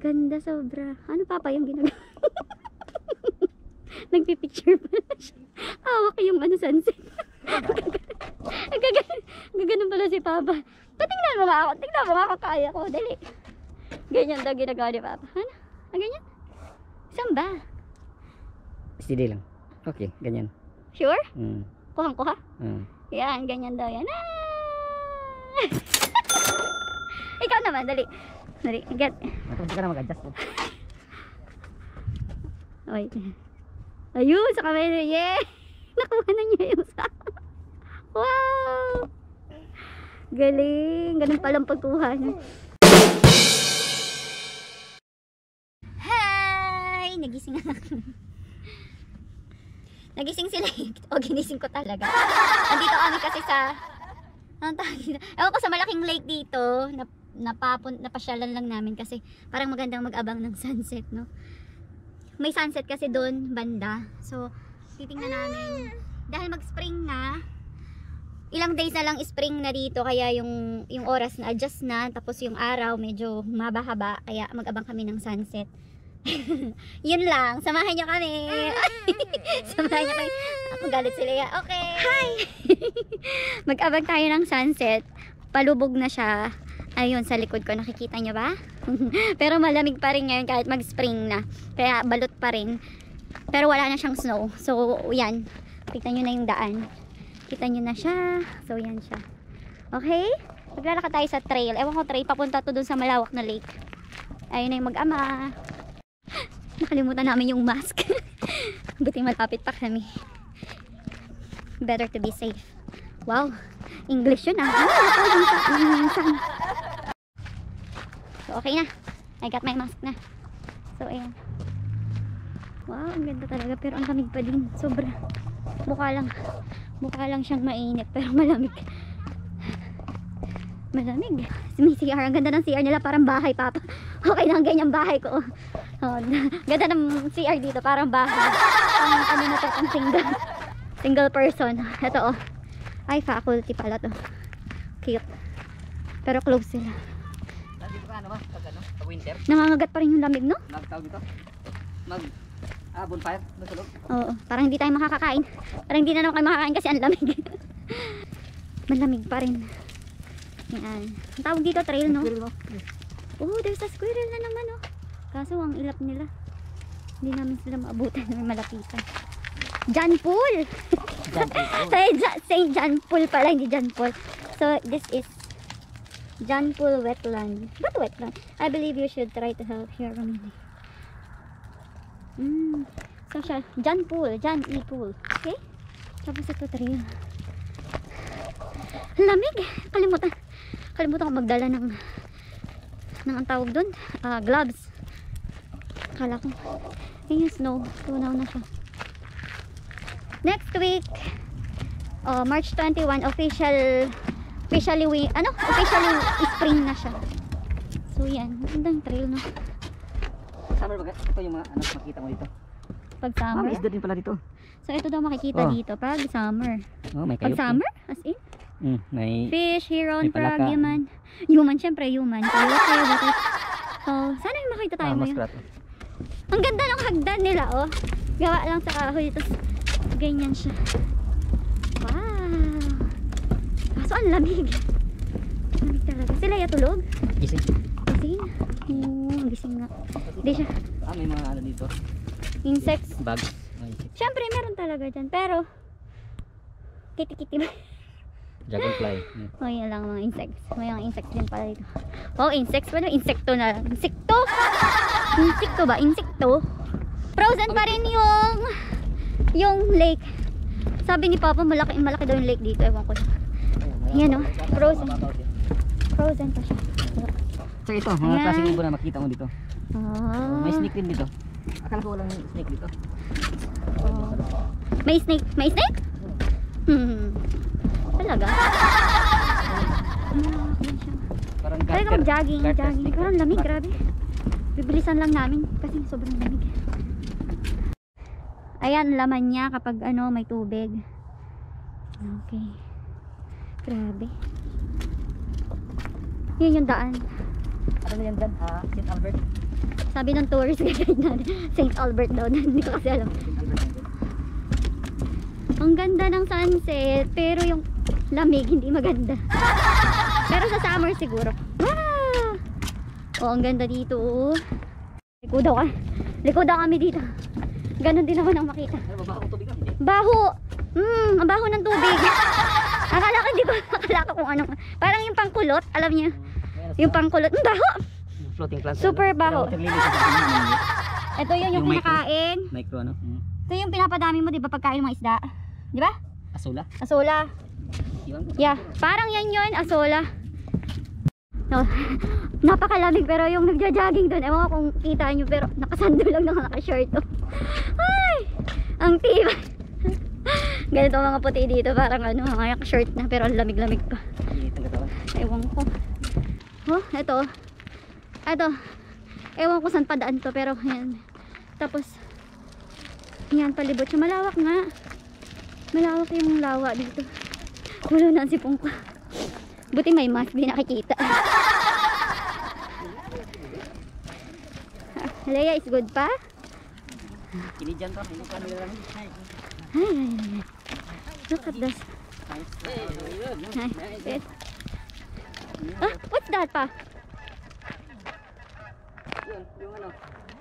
Ganda sobra. Ano papa yung ginagawa? Nagpipicture pa na siya. Hawak yung ano sunset. Gaganon, gaganon pala si Papa. Patingnan mo nga ako. Tingnan mo nga ako kaya ko. Dali. Ganyan daw ginagawa ni Papa. Ano? Ah, ganyan? Saan ba? Steady lang. Okay, ganyan. Sure? Mm. Kuhang kuha? Mm. Yan, ganyan daw yan. Ah! Ikaw naman, dali. Dali, get. Matuto ka na mag-adjust. Wait. Ayun, sa camera. Yeah! Nakuha na niya yung sa... Wow! Galing. Ganun palang pagkuha niya. Hi! Nagising na ako. Nagising sila. o, ginising ko talaga. Andito kami kasi sa... Anong tawag dito? Ewan ko sa malaking lake dito. Na, napapun, napasyalan lang namin kasi parang magandang mag-abang ng sunset, no? May sunset kasi doon, banda. So, titingnan namin. Dahil mag-spring na, ilang days na lang spring na dito kaya yung yung oras na adjust na tapos yung araw medyo mabahaba kaya mag-abang kami ng sunset. Yun lang. Samahan nyo kami. Samahan nyo kami. Ako galit sila ya okay. Hi! Mag-abang tayo ng sunset. Palubog na siya ayun sa likod ko nakikita nyo ba pero malamig pa rin ngayon kahit mag-spring na kaya balot pa rin pero wala na siyang snow so yan tignan nyo na yung daan Kita nyo na siya. So, yan siya. Okay? Maglalakad tayo sa trail. Ewan ko trail. Papunta to dun sa malawak na lake. Ayun na yung mag-ama. Nakalimutan namin yung mask. Buti malapit pa kami. Better to be safe. Wow. English yun ah. Sa- yung sun. So, okay na. I got my mask na. So, ayan. Wow, ang ganda talaga. Pero ang lamig pa din. Sobra. Mukha lang. Mukha lang siyang mainit. Pero malamig. Malamig. May CR. Ang ganda ng CR nila. Parang bahay, papa. Okay na ang ganyang bahay ko. Oh, ganda ng CR dito. Parang bahay. Pang ano na to. Pang single. Single person. Ito oh. Ay, faculty pala to. Cute. Pero close sila. Ka naman pag ano, pag winter. Nangangagat pa rin yung lamig, no? Magtawag dito. Mag ah, bonfire loob. Oo, parang hindi tayo makakakain. Parang hindi na naman kayo makakain kasi ang lamig. Malamig pa rin. Yan. Ang tawag dito trail, no? Oh, there's a squirrel na naman, oh. Kaso ang ilap nila. Hindi namin sila maabutan na malapitan. John po. Say, Ja- say John Pool pala, hindi John Paul. So, this is John Pool Wetland. What wetland? I believe you should try to help here. Romini. Mm. So, siya, John Pool. John E. Pool. Okay? Tapos ito, trail. Lamig. Kalimutan. Kalimutan ko magdala ng ng ang tawag doon. Ah, gloves. Kala ko. Yun yung snow. Tunaw na siya. Next week, oh, March 21, official, officially, we, ano? Officially spring na siya. So, yan. Magandang trail na. Summer ba? Ito yung mga ano makita mo dito. Pag Ah, summer. may isda din pala dito. So, ito daw makikita Oh. dito pag summer. Oh, may Pag kayo. summer? As in? Mm, may Fish, heron, May frog, human. Human, syempre human. Coyote, coyote. So, sana yung makita tayo ah, ngayon. Ang ganda ng hagdan nila, oh. Gawa lang sa kahoy. Tapos, ganyan siya. Wow. Kaso, ang lamig. Lamig talaga. Sila yatulog? Gising. Gising? Oo, ang gising nga. Hindi siya. Ah, may mga ano dito. Insects. Bugs. Siyempre, meron talaga dyan. Pero, kitty-kitty ba? dragonfly. Mm. Oh, yan lang mga insects. May mga insects din pala dito. Oh, insects. Ano? Insekto na lang. Insekto? Insekto ba? Insekto? Frozen pa rin yung yung lake. Sabi ni Papa, malaki, malaki daw yung lake dito. Ewan ko. Yan, oh. Frozen. Frozen pa siya. So ito, mga Ayan. klaseng ibon na makita mo dito. Oh. May snake din dito. Akala ko walang snake dito. Oh. May snake. May snake? Hmm. Talaga? Parang garter. kung jogging, jogging. Parang lamig, grabe. Bibilisan lang namin kasi sobrang lamig. Ayan, laman niya kapag ano, may tubig. Okay. Grabe. Yun yung daan. Ano na yan dyan? Ah, St. Albert. Sabi ng tourist guide St. Albert daw. Hindi ko kasi alam. Ang ganda ng sunset, pero yung lamig hindi maganda. pero sa summer siguro. Wow! Oh, ang ganda dito. Liko daw ka. Liko daw kami dito. Ganon din naman ang makita. Ano ba ba akong tubig? Hindi. Baho! Hmm, ang baho ng tubig. Akala ko, hindi ko akala ko kung anong, parang yung pangkulot, alam niyo, yung pangkulot, ang baho! floating plant. Super baho. Ito yun yung, Yung micro. kinakain. Micro ano? Hmm. Ito yung pinapadami mo, di ba, pagkain ng mga isda? Di ba? Asola. Asola. Yeah, parang yan yun, asola. No, napakalamig pero yung nagja-jogging doon, ewan ko kung kita nyo pero nakasando lang na naka-short to. Ay, ang tibay. Ganito mga puti dito, parang ano, mga short na pero ang lamig-lamig pa. Ewan ko. Oh, eto. Eto. Ewan ko saan padaan to pero yan. Tapos, yan palibot siya. Malawak nga. Malawak yung lawa dito. Wala na ang sipong ko. Buti may mask, di nakikita. Leia is good pa? Kini dyan to. Ay, ay, ay. Look at this. Wait. What's that pa? Yun, yung ano.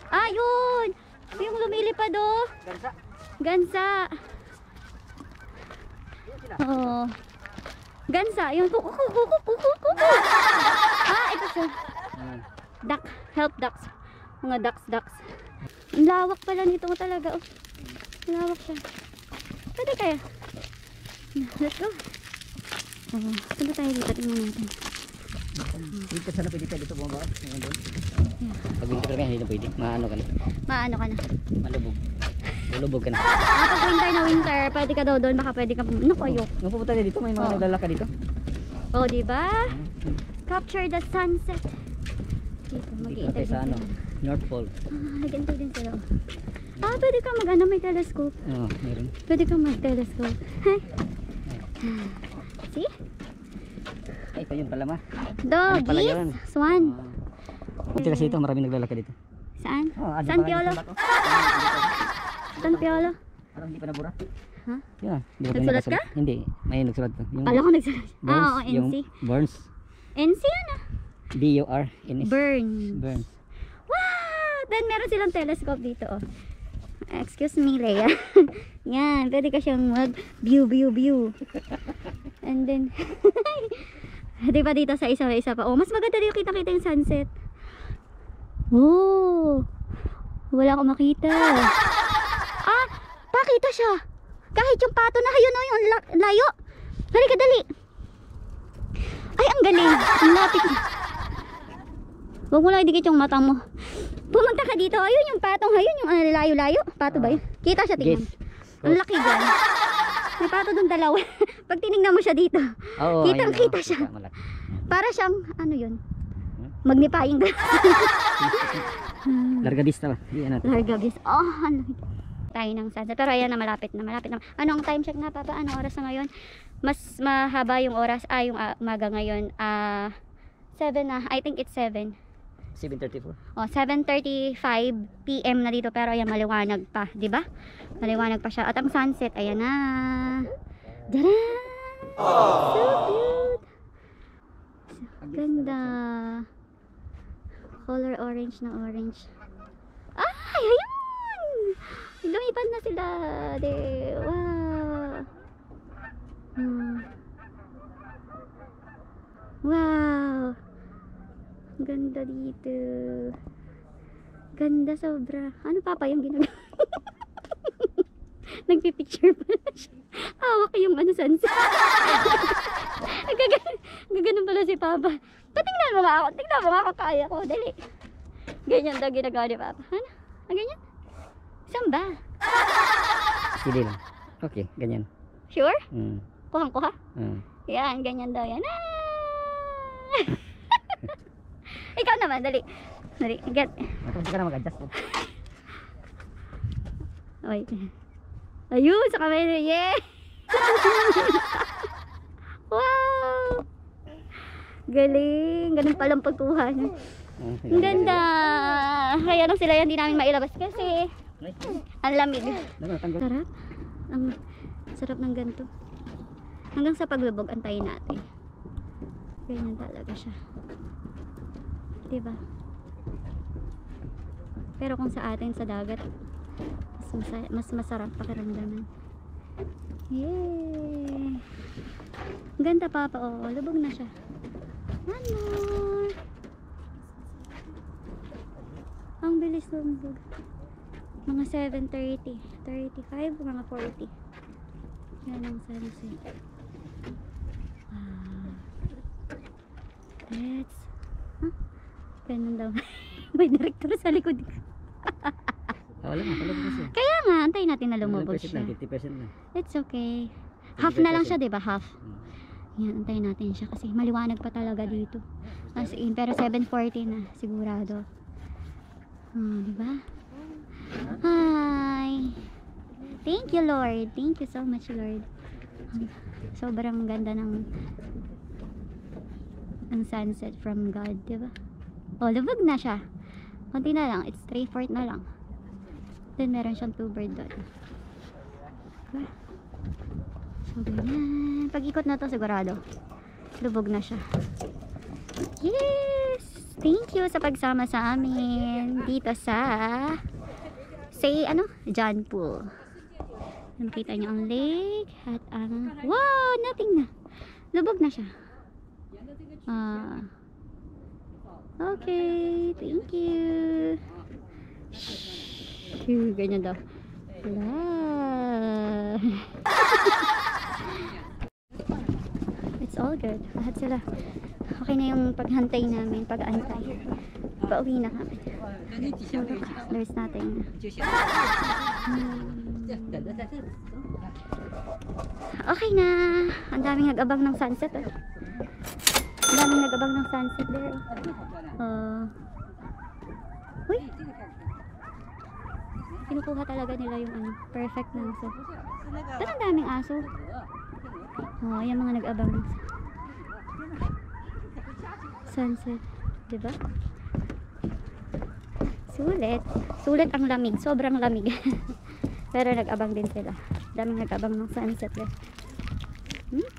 Ah, yun! Yung lumilipad oh. Gansa. Gansa. Oo. Gansa. Yung kuku kuku kuku kuku. Ah, ito siya. Duck. Help ducks. Mga ducks ducks. Ang lawak pala nito talaga oh. Ang lawak siya. Pwede kaya? Let's go. Oh, punta tayo dito. Tingnan natin. Dito sana pwede tayo dito bumaba. Pag winter ka hindi na pwede. Maano ka na. Maano ka na? Malubog. Malubog ka na. Ah, pag winter na winter, pwede ka daw doon. Baka pwede ka pum... Naku, ayok. Nung pupunta tayo dito, may mga Oo. naglalaka dito. Oh, di ba? Capture the sunset. Dito, Dito mag-iintay tayo sa ano. North Pole. Ah, nag-iintay din sila. Ah, pwede ka mag ano, may telescope. Oo, meron. Pwede ka mag-telescope. Hi. See? Ay, ito yun pala ma. Ano pala Doggies. yun? Swan. Ito kasi ito, maraming naglalaka dito. Saan? Oh, ano San pa Piolo? nagsulat, oh. San Piolo? Parang hindi pa nabura. Ha? Di ba Nagsulat nagsulat? Hindi. May nagsulat to. Yung Kala ko nagsasabi. Burns. Ah, oo, Yung NC. Burns. NC ano? B-U-R-N-S. Burns. Burns. Wow! Then meron silang telescope dito, oh. Excuse me, Leia. Yan, pwede ka siyang mag view, view, view. And then, di ba dito sa isa, isa pa. Oh, mas maganda dito kita-kita yung sunset. Oh! Wala akong makita. Ah! Pakita siya! Kahit yung pato na yun, oh, yung la- layo. Halika, dali. Ay, ang galing. Ang lapit. Huwag mo lang idikit yung mata mo. Pumunta ka dito. Ayun yung patong. Ayun yung ano, layo-layo. Pato ba yun? Kita siya tingnan. Yes. Ang laki dyan. May pato doon dalawa. Pag tinignan mo siya dito. Oo, Kitang ayun, kita siya. malaki. Para siyang, ano yun? Hmm? Magnipaing ka. Largadista ba? Di ano. Largabis. Oh, ano. Tayo ng sunset. Pero ayan na, malapit na, malapit na. Ano ang time check na, Papa? Anong oras na ngayon? Mas mahaba yung oras. Ah, yung ah, umaga ngayon. Ah, 7 na. I think it's 7. 734. Oh, 7:35 PM na dito pero ayan maliwanag pa, 'di ba? Maliwanag pa siya. At ang sunset, ayan na. Daran! So cute. Ganda. Color orange na orange. Ay, ayun! Lumipad na sila. De, wow. Hmm. Wow. Ganda dito. Ganda sobra. Ano papa yung ginagawa? Nagpipicture pala siya. Hawak yung ano sunset. Gaganon, pala si papa. Patingnan mo nga ako. Tingnan mo nga ako kaya ko. Dali. Ganyan daw ginagawa ni papa. Ano? Ah, ganyan? Saan ba? Sige lang. Okay, ganyan. Sure? Mm. Kuhang kuha? Mm. Yan, ganyan daw yan. Ah! Ikaw naman, dali. Dali, get. Hindi ka na mag-adjust. oh. Wait. Ayun, sa kamera. Yeah! wow! Galing. Ganun palang pagkuha niya. Oh, Ang ganda. Kaya lang sila yan, hindi namin mailabas kasi ang lamig. Sarap. Ang sarap ng ganito. Hanggang sa paglubog, antayin natin. Ganyan talaga siya. Diba? Pero kung sa atin sa dagat, mas, masa- mas masarap pakiramdaman. Yay! Ganda papa, oh. Lubog na siya. One more! Ang bilis lumubog. Mga 7.30, 35, mga 40. Yan ang sunset. Wow. Let's... Ganun daw. May director sa likod. Ah, wala nga, kalabog kasi. Kaya nga, antayin natin na lumubog siya. na, 50% na. It's okay. Half na lang siya, 25%. di ba? Half. Hmm. Yan, antayin natin siya kasi maliwanag pa talaga dito. As in, pero 7.40 na, sigurado. Ah, di ba? Hi! Thank you, Lord. Thank you so much, Lord. Sobrang ganda ng ng sunset from God, di ba? Oh, lubog na siya. Konti na lang. It's 3-4 na lang. Then, meron siyang two bird doon. Diba? So, ganyan. Pag ikot na to, sigurado. Lubog na siya. Yes! Thank you sa pagsama sa amin dito sa say ano? John Pool. Nakita niyo ang lake at ang wow! Nothing na. Lubog na siya. Ah. Okay. Thank you. Shhh, ganyan daw. Wala. It's all good. Lahat sila. Okay na yung paghantay namin, pag-antay. Pauwi na kami. So, there's nothing. Hmm. Okay na. Ang daming nag-abang ng sunset. Oh. Daming nag-abang ng sunset there. Uh, uy. Kinukuha talaga nila yung ano, perfect ng so. Ba't ang daming aso? Oh, ayan mga nag-abang ng sunset. Diba? Sulit. Sulit ang lamig. Sobrang lamig. Pero nag-abang din sila. Daming nag-abang ng sunset. Eh. Hmm?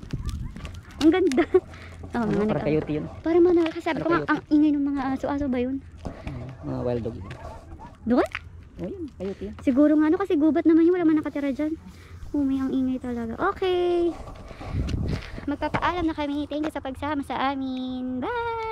Ang ganda. Oh, Ano, para coyote yun. Para mga nakasabi ko nga, ang ingay ng mga aso-aso ba yun? Oo, Mga wild dog. Doon? Oh, yan, coyote yan. Siguro nga, no, kasi gubat naman yun. Wala man nakatira dyan. Oh, may ang ingay talaga. Okay. Magpapaalam na kami. Thank you sa pagsama sa amin. Bye!